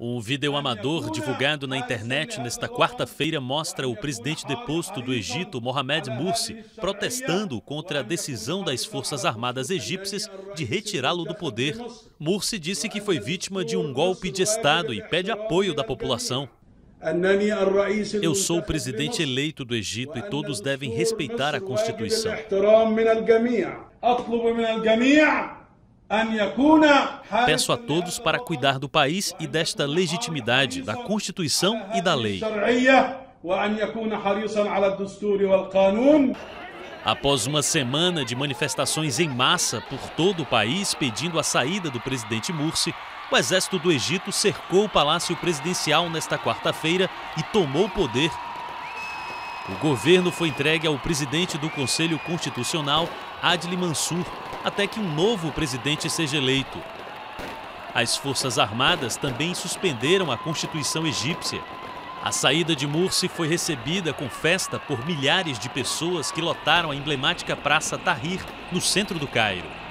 Um vídeo amador divulgado na internet nesta quarta-feira mostra o presidente deposto do Egito, Mohamed Morsi, protestando contra a decisão das Forças Armadas egípcias de retirá-lo do poder. Morsi disse que foi vítima de um golpe de Estado e pede apoio da população. Eu sou o presidente eleito do Egito e todos devem respeitar a Constituição. Peço a todos para cuidar do país e desta legitimidade, da Constituição e da lei. Após uma semana de manifestações em massa por todo o país pedindo a saída do presidente Mursi, o exército do Egito cercou o palácio presidencial nesta quarta-feira e tomou o poder. O governo foi entregue ao presidente do Conselho Constitucional, Adli Mansur, até que um novo presidente seja eleito. As Forças Armadas também suspenderam a Constituição egípcia. A saída de Mursi foi recebida com festa por milhares de pessoas que lotaram a emblemática Praça Tahrir, no centro do Cairo.